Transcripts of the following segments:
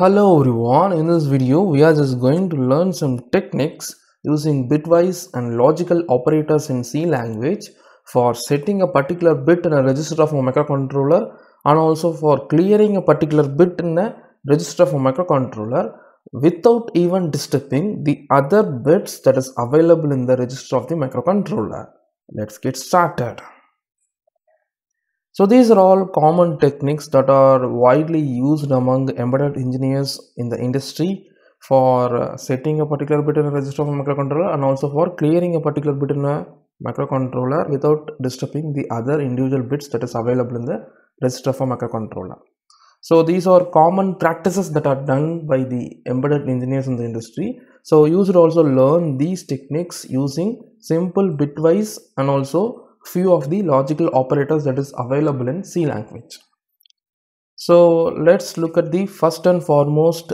Hello everyone, in this video we are just going to learn some techniques using bitwise and logical operators in C language for setting a particular bit in a register of a microcontroller and also for clearing a particular bit in a register of a microcontroller without even disturbing the other bits that is available in the register of the microcontroller. Let's get started. So these are all common techniques that are widely used among embedded engineers in the industry for uh, setting a particular bit in a register of a microcontroller and also for clearing a particular bit in a microcontroller without disturbing the other individual bits that is available in the register of a microcontroller. So these are common practices that are done by the embedded engineers in the industry. So you should also learn these techniques using simple bitwise and also few of the logical operators that is available in C language. So let's look at the first and foremost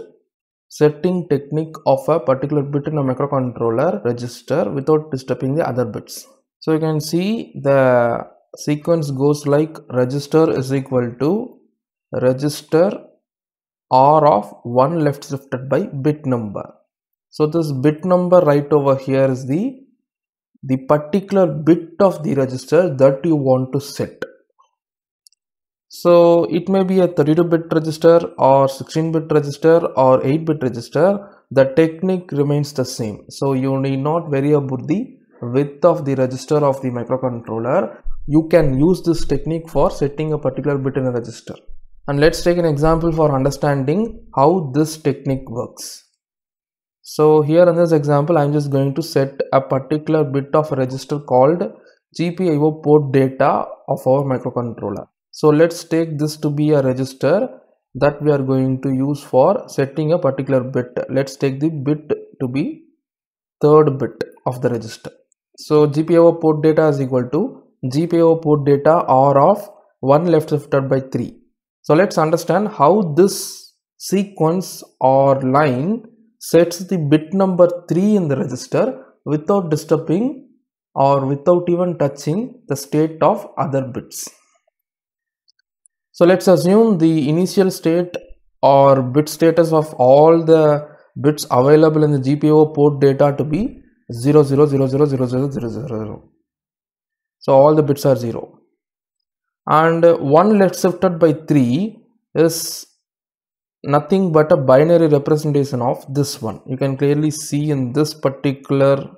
setting technique of a particular bit in a microcontroller register without disturbing the other bits. So you can see the sequence goes like register is equal to register OR of 1 left shifted by bit number. So this bit number right over here is the the particular bit of the register that you want to set. So it may be a 32 bit register or 16 bit register or 8 bit register. The technique remains the same. So you need not worry about the width of the register of the microcontroller. You can use this technique for setting a particular bit in a register. And let's take an example for understanding how this technique works. So here in this example, I'm just going to set a particular bit of a register called GPIO port data of our microcontroller. So let's take this to be a register that we are going to use for setting a particular bit. Let's take the bit to be third bit of the register. So GPIO port data is equal to GPIO port data OR of 1 left shifted by 3. So let's understand how this sequence or line sets the bit number 3 in the register without disturbing or without even touching the state of other bits. So let's assume the initial state or bit status of all the bits available in the GPIO port data to be 0, 0, 0, 0, 0, 0, 0, 0, 0. So all the bits are 0. And 1 left shifted by 3 is nothing but a binary representation of this one. You can clearly see in this particular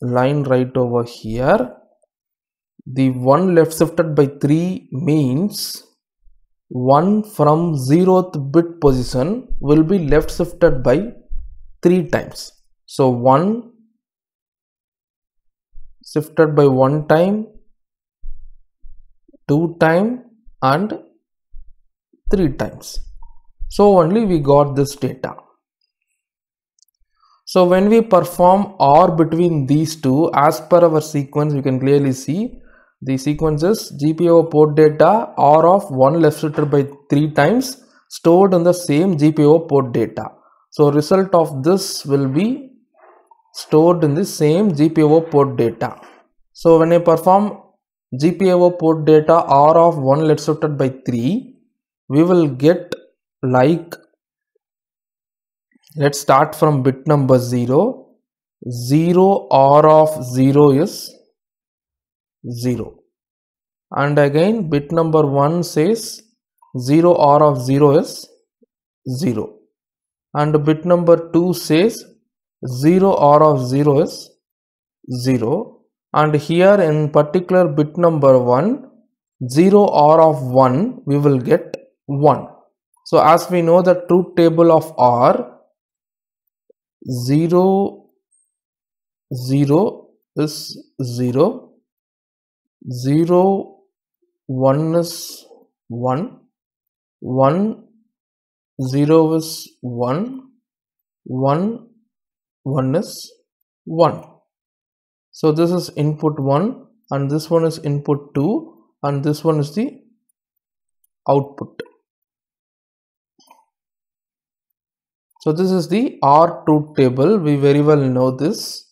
line right over here the one left shifted by 3 means 1 from 0th bit position will be left shifted by 3 times. So 1 shifted by 1 time 2 time and 3 times so only we got this data. So when we perform OR between these two as per our sequence you can clearly see the sequence is GPIO port data OR of 1 left shifted by 3 times stored in the same GPIO port data. So result of this will be stored in the same GPIO port data. So when I perform GPIO port data OR of 1 left shifted by 3 we will get like let's start from bit number 0 0 OR of 0 is 0 and again bit number 1 says 0 OR of 0 is 0 and bit number 2 says 0 OR of 0 is 0 and here in particular bit number 1 0 OR of 1 we will get 1 so as we know the truth table of OR 0 0 is 0 0 1 is 1 1 0 is 1 1 1 is 1 so this is input 1 and this one is input 2 and this one is the output So this is the OR truth table. We very well know this.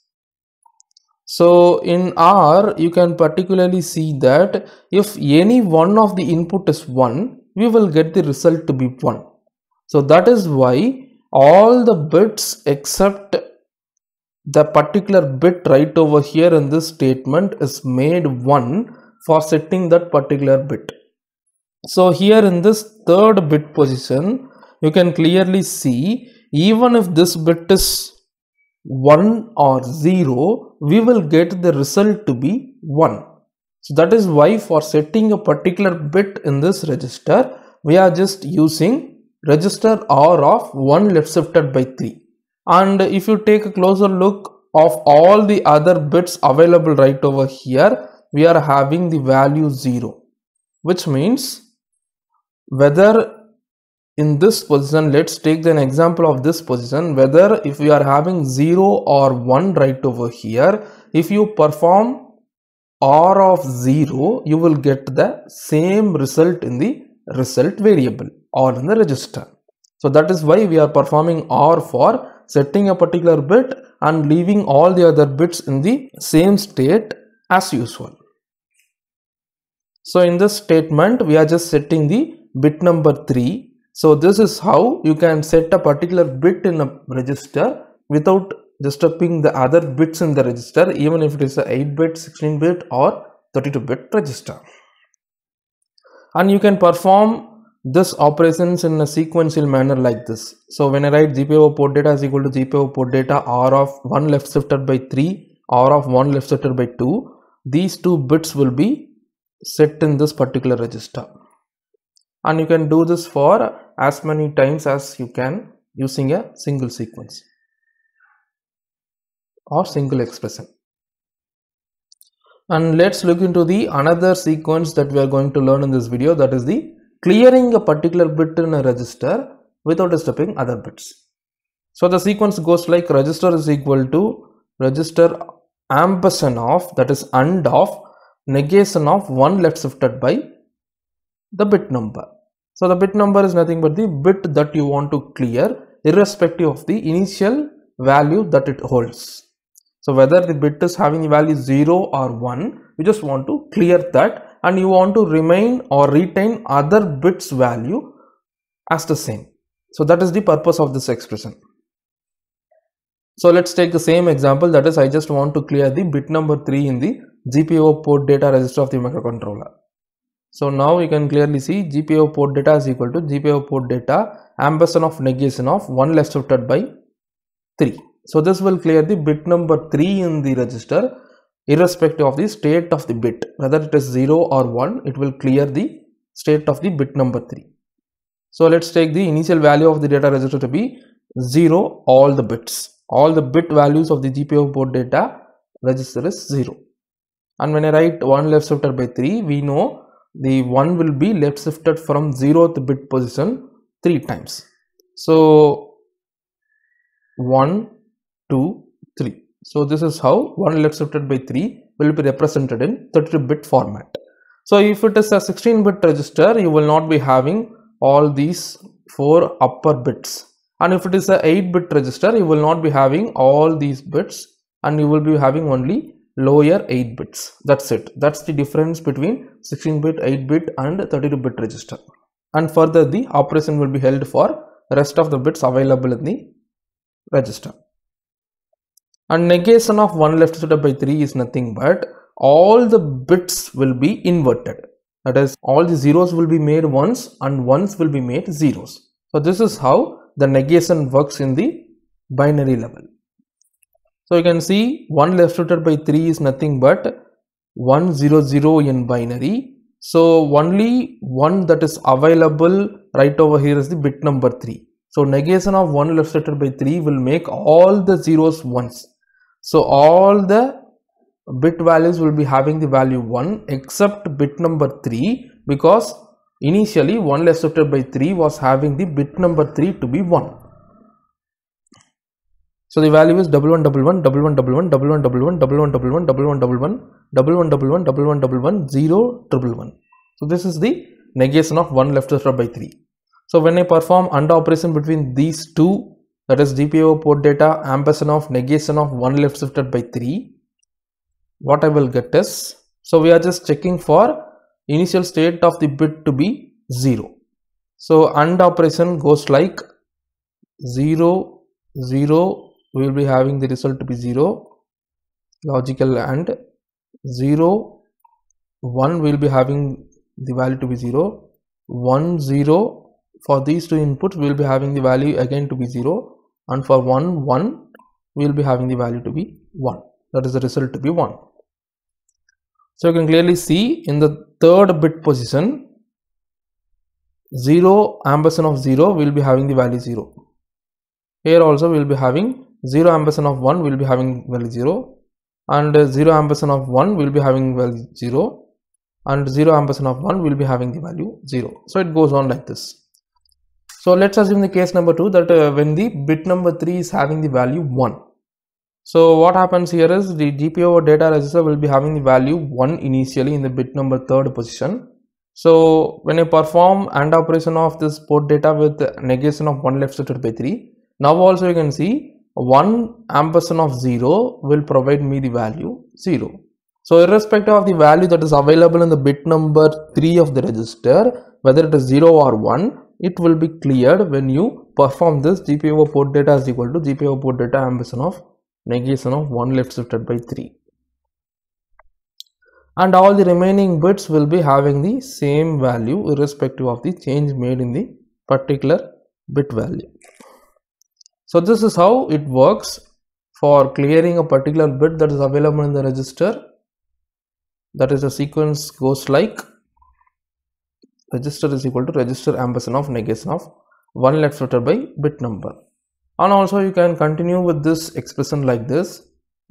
So in OR, you can particularly see that if any one of the input is 1, we will get the result to be 1. So that is why all the bits except the particular bit right over here in this statement is made 1 for setting that particular bit. So here in this third bit position, you can clearly see even if this bit is 1 or 0, we will get the result to be 1. So that is why for setting a particular bit in this register, we are just using register OR of 1 left shifted by 3. And if you take a closer look of all the other bits available right over here, we are having the value 0. Which means whether in this position, let's take an example of this position, whether if we are having 0 or 1 right over here, if you perform OR of 0 you will get the same result in the result variable or in the register. So that is why we are performing OR for setting a particular bit and leaving all the other bits in the same state as usual. So in this statement we are just setting the bit number 3. So this is how you can set a particular bit in a register without disturbing the other bits in the register even if it is a 8 bit 16 bit or 32 bit register. And you can perform this operations in a sequential manner like this. So when i write gpio port data is equal to gpio port data OR of 1 left shifted by 3 OR of 1 left shifted by 2 these two bits will be set in this particular register. And you can do this for as many times as you can using a single sequence or single expression. And let's look into the another sequence that we are going to learn in this video that is the clearing a particular bit in a register without disturbing other bits. So the sequence goes like register is equal to register ampersand of that is and of negation of 1 left shifted by the bit number so the bit number is nothing but the bit that you want to clear irrespective of the initial value that it holds so whether the bit is having value 0 or 1, you just want to clear that and you want to remain or retain other bits value as the same. So that is the purpose of this expression. So let's take the same example that is I just want to clear the bit number 3 in the GPIO port data register of the microcontroller. So now you can clearly see GPIO port data is equal to GPIO port data ampersand of negation of 1 left shifted by 3. So this will clear the bit number 3 in the register irrespective of the state of the bit whether it is 0 or 1 it will clear the state of the bit number 3. So let's take the initial value of the data register to be 0 all the bits all the bit values of the GPIO port data register is 0 and when I write 1 left shifted by 3 we know the 1 will be left shifted from 0th bit position 3 times. So 1 2, 3. So this is how 1 left shifted by 3 will be represented in 32 bit format. So if it is a 16 bit register, you will not be having all these 4 upper bits. And if it is a 8 bit register, you will not be having all these bits and you will be having only lower 8 bits. That's it. That's the difference between 16 bit, 8 bit and 32 bit register. And further the operation will be held for rest of the bits available in the register and negation of 1 left shifted by 3 is nothing but all the bits will be inverted that is all the zeros will be made ones and ones will be made zeros so this is how the negation works in the binary level so you can see 1 left shifted by 3 is nothing but 1 0 0 in binary. So only one that is available right over here is the bit number 3 so negation of 1 left shifted by 3 will make all the zeros ones. So all the bit values will be having the value 1 except bit number 3 because initially 1 left shifted by 3 was having the bit number 3 to be 1. So the value is double one double one double one double one double one double one double one double one double one double one double one double one double one double one zero triple one. So this is the negation of 1 left shifted by 3. So when I perform AND operation between these two that is GPIO port data ampersand of negation of 1 left shifted by 3 what I will get is so we are just checking for initial state of the bit to be 0 So AND operation goes like 0, 0, we will be having the result to be 0, logical AND 0, 1 we will be having the value to be 0, 1, 0, for these two inputs we will be having the value again to be 0 and for 1, 1 we will be having the value to be 1 that is the result to be 1. So you can clearly see in the third bit position 0 ampersand of 0 will be having the value 0. Here also we will be having 0 ampersand of 1 will be having value 0 and 0 ampersand of 1 will be having value 0 and 0 ampersand of 1 will be having the value 0. So it goes on like this. So let's assume the case number 2 that uh, when the bit number 3 is having the value 1. So what happens here is the GPIO data register will be having the value 1 initially in the bit number 3rd position so when you perform AND operation of this port data with negation of 1 left shifted by 3, now also you can see 1 ampersand of 0 will provide me the value 0. So irrespective of the value that is available in the bit number 3 of the register, whether it is 0 or 1, it will be cleared when you perform this GPIO port data is equal to GPIO port data ampersand of negation of 1 left shifted by 3 and all the remaining bits will be having the same value irrespective of the change made in the particular bit value. So this is how it works for clearing a particular bit that is available in the register. That is the sequence goes like register is equal to register ampersand of negation of 1 left shifted by bit number. And also you can continue with this expression like this.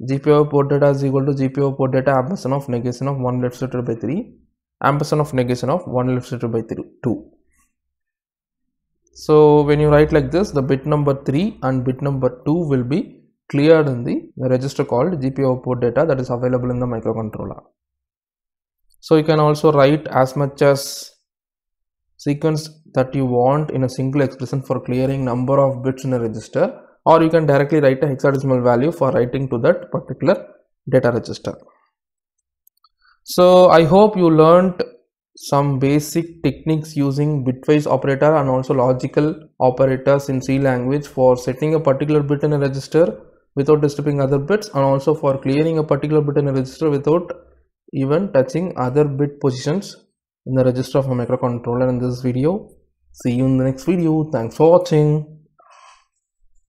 GPIO port data is equal to GPIO port data ampersand of negation of 1 left shifted by 3 ampersand of negation of 1 left shifted by 3, 2. So when you write like this the bit number 3 and bit number 2 will be cleared in the, register called GPIO port data that is available in the microcontroller. So you can also write as much as sequence that you want in a single expression for clearing number of bits in a register or you can directly write a hexadecimal value for writing to that particular data register. So I hope you learned some basic techniques using bitwise operator and also logical operators in C language for setting a particular bit in a register without disturbing other bits and also for clearing a particular bit in a register without even touching other bit positions in the register of a microcontroller in this video. See you in the next video. Thanks for watching.